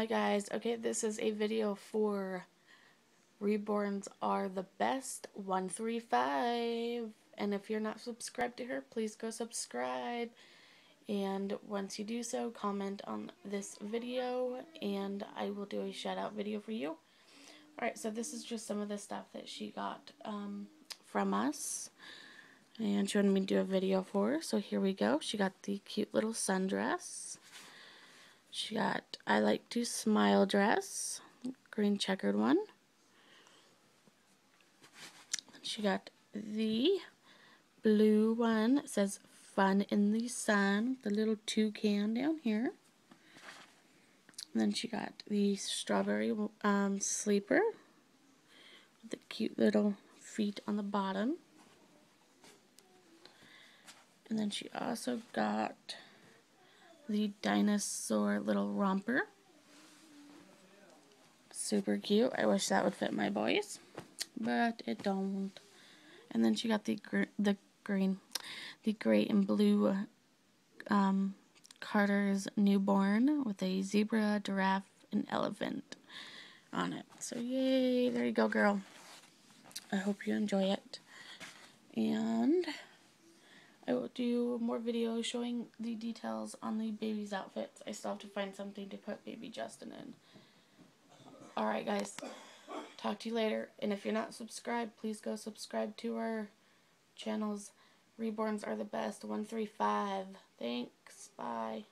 Hi guys, okay this is a video for Reborns are the best 135 and if you're not subscribed to her please go subscribe. And once you do so comment on this video and I will do a shout out video for you. Alright so this is just some of the stuff that she got um, from us. And she wanted me to do a video for her so here we go. She got the cute little sundress she got I Like to Smile dress, green checkered one. She got the blue one. It says Fun in the Sun, the little toucan down here. And then she got the strawberry um, sleeper with the cute little feet on the bottom. And then she also got the dinosaur little romper. Super cute. I wish that would fit my boys, but it don't. And then she got the gr the green, the gray and blue um, Carter's newborn with a zebra, giraffe, and elephant on it. So yay! There you go, girl. I hope you enjoy it. And I will do more videos showing the details on the baby's outfits. I still have to find something to put baby Justin in. Alright guys, talk to you later. And if you're not subscribed, please go subscribe to our channels. Reborns are the best, 135. Thanks, bye.